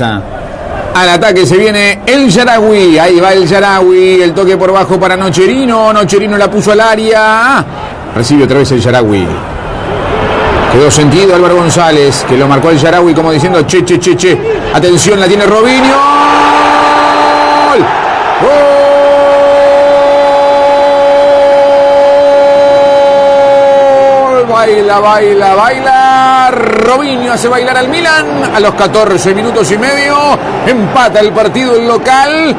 Al ataque se viene el Yarawi. Ahí va el Yarawi. El toque por bajo para Nocherino. Nocherino la puso al área. Recibe otra vez el Yarawi. Quedó sentido Álvaro González, que lo marcó el Yarawi como diciendo, che, che, che, che. Atención, la tiene Robinho. ¡Gol! ¡Gol! Baila, baila, baila. Robinho hace bailar al Milan a los 14 minutos y medio. Empata el partido el local.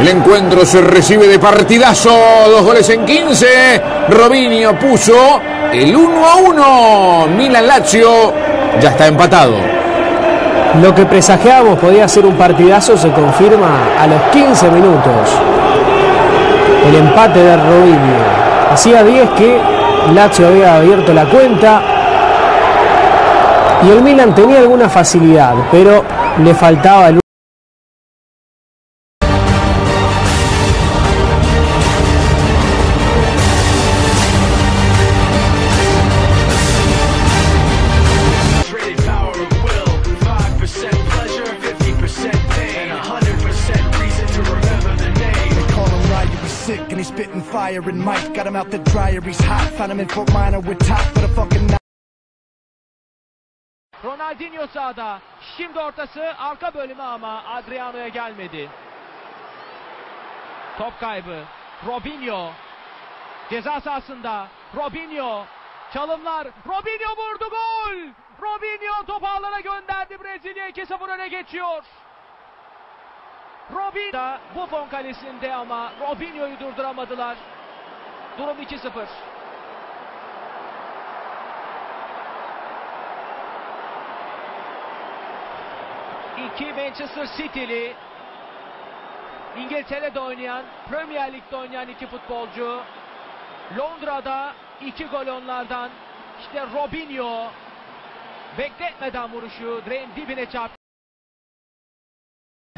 El encuentro se recibe de partidazo. Dos goles en 15. Robinho puso el 1 a 1. Milan Lazio ya está empatado. Lo que presagiábamos podía ser un partidazo se confirma a los 15 minutos. El empate de Robinho. Hacía 10 que Lazio había abierto la cuenta y el Milan tenía alguna facilidad, pero le faltaba el Traded power of will, 5% pleasure, 50% pain, and 100% reason to remember the name. Call him Ryan, he's sick and the. Ronaldinho sağda. Şimdi ortası arka bölümü ama Adriano'ya gelmedi. Top kaybı. Robinho. Ceza sahasında. Robinho. Çalımlar. Robinho vurdu gol. Robinho topu ağlara gönderdi. Brezilya 2-0 öne geçiyor. Robinho Buffon kalesinde ama Robinho'yu durduramadılar. Durum 2-0. Manchester City'li İngiltere'de oynayan, Premier Lig'de oynayan iki futbolcu. Londra'da iki gol onlardan. Robinho bekletmeden vuruşu direğin dibine çarptı.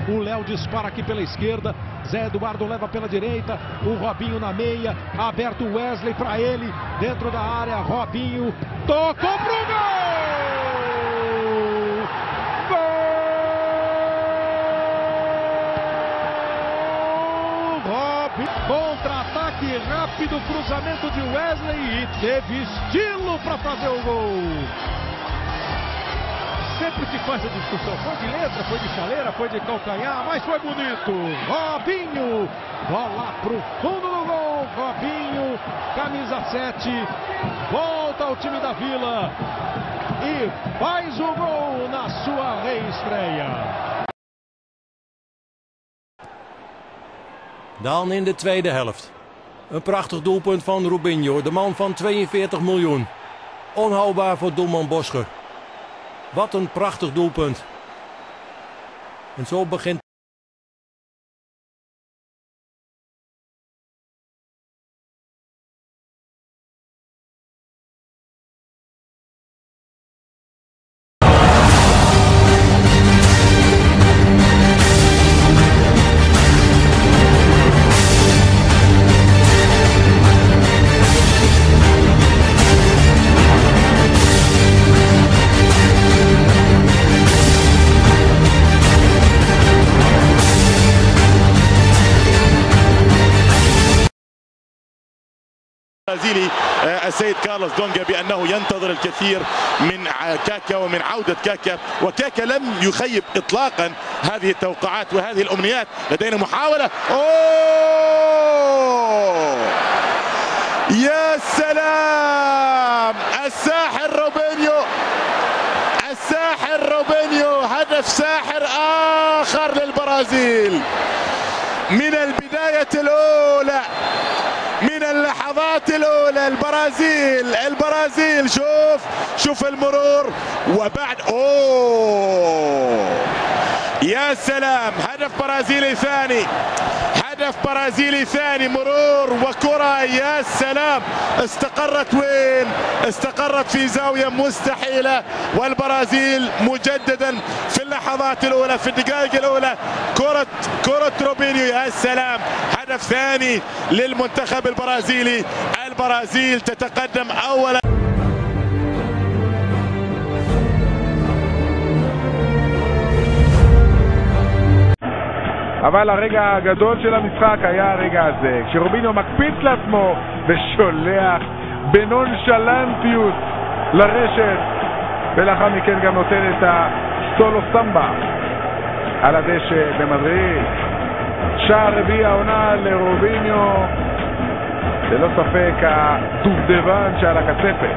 O Léo dispara aqui pela esquerda. Zé Eduardo leva pela direita. O Robinho na meia. Aberto Wesley para ele. Dentro da área. Robinho. Tocou pro gol! Gol! Robinho. Contra-ataque rápido. Cruzamento de Wesley. E teve estilo para fazer o gol. Sempre se faz a discussão. Foi de letra, foi de chaleira, foi de calcanhar, mas foi bonito. Robinho, bola pro fundo do gol. Robinho, camisa 7, volta ao time da Vila e faz o gol na sua reestreia. Dan in de tweede helft. Een prachtig doelpunt van Rubinho, de man van 42 miljoen. Onhoudbaar voor doelman Boscher. Wat een prachtig doelpunt. En zo begint البرازيلي آه، السيد كارلوس دونجا بأنه ينتظر الكثير من كاكا ومن عودة كاكا. وكاكا لم يخيب اطلاقا هذه التوقعات وهذه الأمنيات. لدينا محاولة. أوه! يا سلام! الساحر روبينيو! الساحر روبينيو هدف ساحر آخر للبرازيل. من البداية الأولى. من الاولى البرازيل البرازيل شوف شوف المرور وبعد أوه! يا سلام هدف برازيلي ثاني هدف برازيلي ثاني مرور وكرة يا سلام! استقرت وين؟ استقرت في زاوية مستحيلة والبرازيل مجددا في اللحظات الأولى في الدقائق الأولى كرة كرة روبينيو يا سلام! هدف ثاني للمنتخب البرازيلي البرازيل تتقدم أولا אבל הרגע הגדול של המשחק היה הרגע הזה, כשרוביניו מקפיץ לעצמו ושולח בנונשלנטיות לרשת, ולאחר מכן גם נותן את הסולו סמבה על הדשא במדריד. שער רביעי העונה לרוביניו, ללא ספק הדובדבן שעל הקצפת.